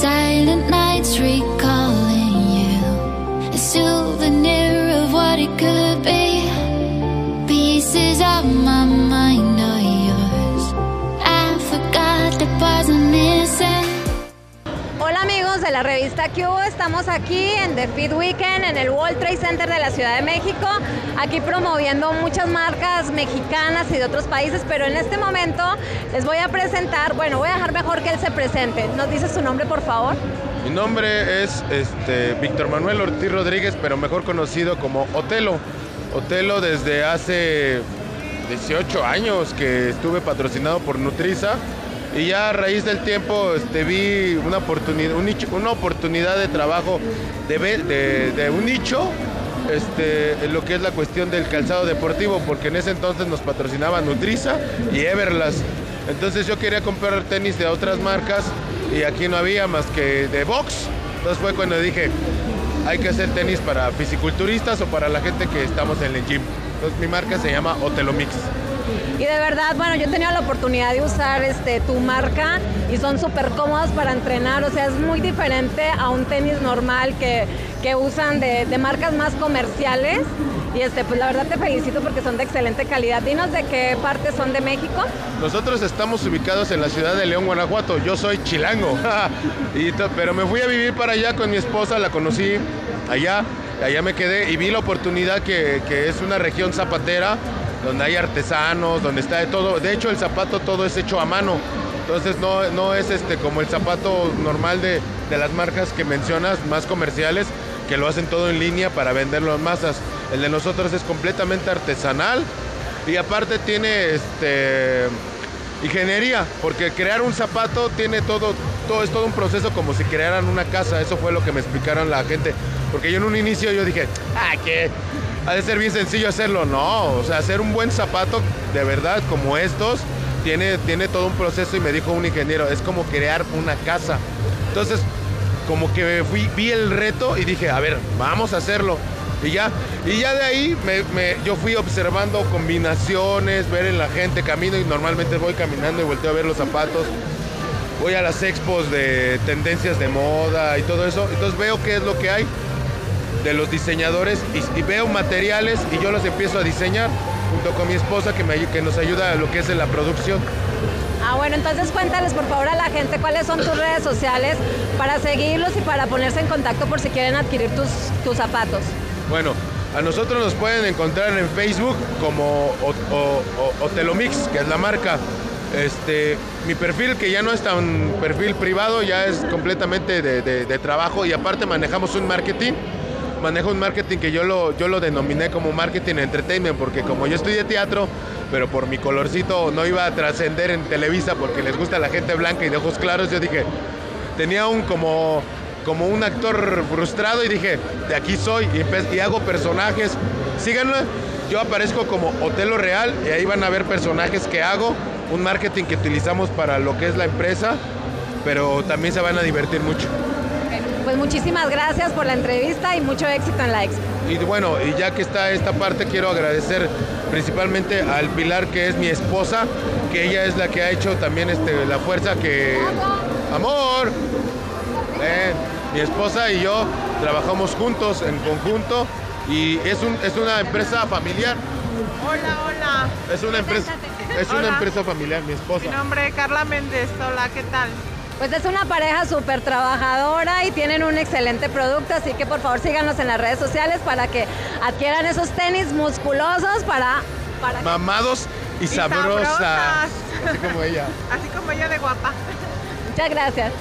在。De la revista Q, estamos aquí en The Feed Weekend en el World Trade Center de la Ciudad de México, aquí promoviendo muchas marcas mexicanas y de otros países, pero en este momento les voy a presentar, bueno, voy a dejar mejor que él se presente. ¿Nos dice su nombre, por favor? Mi nombre es este, Víctor Manuel Ortiz Rodríguez, pero mejor conocido como Otelo. Otelo desde hace 18 años que estuve patrocinado por Nutriza y ya a raíz del tiempo este, vi una oportunidad, una oportunidad de trabajo de un nicho este, en lo que es la cuestión del calzado deportivo, porque en ese entonces nos patrocinaba Nutriza y Everlast. Entonces yo quería comprar tenis de otras marcas y aquí no había más que de box. Entonces fue cuando dije, hay que hacer tenis para fisiculturistas o para la gente que estamos en el gym. Entonces mi marca se llama Otelomix. Y de verdad, bueno, yo he tenido la oportunidad de usar este, tu marca y son súper cómodos para entrenar, o sea, es muy diferente a un tenis normal que, que usan de, de marcas más comerciales. Y este, pues la verdad te felicito porque son de excelente calidad. Dinos de qué parte son de México. Nosotros estamos ubicados en la ciudad de León, Guanajuato. Yo soy chilango, pero me fui a vivir para allá con mi esposa, la conocí allá, allá me quedé y vi la oportunidad que, que es una región zapatera, donde hay artesanos, donde está de todo. De hecho, el zapato todo es hecho a mano. Entonces no, no es este como el zapato normal de, de las marcas que mencionas, más comerciales, que lo hacen todo en línea para venderlo en masas. El de nosotros es completamente artesanal y aparte tiene este ingeniería, porque crear un zapato tiene todo, todo es todo un proceso como si crearan una casa. Eso fue lo que me explicaron la gente. Porque yo en un inicio yo dije, ah, que ha de ser bien sencillo hacerlo. No, o sea, hacer un buen zapato de verdad como estos tiene, tiene todo un proceso y me dijo un ingeniero, es como crear una casa. Entonces, como que fui, vi el reto y dije, a ver, vamos a hacerlo. Y ya, y ya de ahí yo fui observando combinaciones, ver en la gente camino y normalmente voy caminando y volteo a ver los zapatos. Voy a las expos de tendencias de moda y todo eso. Entonces veo qué es lo que hay de los diseñadores y, y veo materiales y yo los empiezo a diseñar junto con mi esposa que, me, que nos ayuda a lo que es en la producción. Ah, bueno, entonces cuéntales por favor a la gente cuáles son tus redes sociales para seguirlos y para ponerse en contacto por si quieren adquirir tus, tus zapatos. Bueno, a nosotros nos pueden encontrar en Facebook como O- O- O- Otelomix, que es la marca. Este, mi perfil, que ya no es tan perfil privado, ya es completamente de, trabajo y aparte manejamos un marketing. Manejo un marketing que yo lo, yo lo denominé como marketing entertainment, porque como yo estudié teatro, pero por mi colorcito no iba a trascender en Televisa porque les gusta la gente blanca y de ojos claros, yo dije, tenía un como, como un actor frustrado y dije, de aquí soy y, hago personajes. Síganme, yo aparezco como Otelo Real y ahí van a ver personajes que hago, un marketing que utilizamos para lo que es la empresa, pero también se van a divertir mucho. Pues muchísimas gracias por la entrevista y mucho éxito en la expo. Y bueno, y ya que está esta parte, quiero agradecer principalmente al Pilar, que es mi esposa, que ella es la que ha hecho también este, la fuerza que... ¡Amor! Ven, mi esposa y yo trabajamos juntos, en conjunto, y es, un, es una empresa familiar. Hola, hola. Es una empresa, es una empresa familiar, mi esposa. Mi nombre es Carla Méndez. Hola, ¿qué tal? Pues es una pareja súper trabajadora y tienen un excelente producto, así que por favor síganos en las redes sociales para que adquieran esos tenis musculosos para... para Mamados y, Y sabrosas. sabrosas. Así como ella. Así como ella de guapa. Muchas gracias.